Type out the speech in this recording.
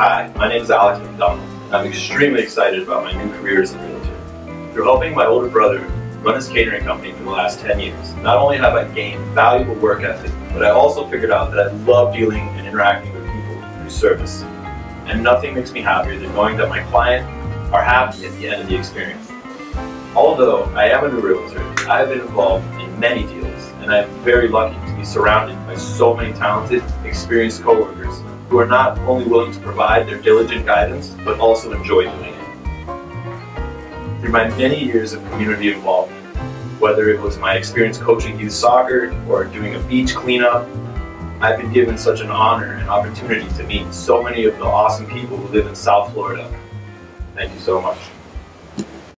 Hi, my name is Alex McDonald, and I'm extremely excited about my new career as a realtor. Through helping my older brother run his catering company for the last 10 years, not only have I gained valuable work ethic, but I also figured out that I love dealing and interacting with people through service. And nothing makes me happier than knowing that my client are happy at the end of the experience. Although I am a new realtor, I have been involved in many deals, and I am very lucky to be surrounded by so many talented, experienced coworkers who are not only willing to provide their diligent guidance, but also enjoy doing it. Through my many years of community involvement, whether it was my experience coaching youth soccer or doing a beach cleanup, I've been given such an honor and opportunity to meet so many of the awesome people who live in South Florida. Thank you so much.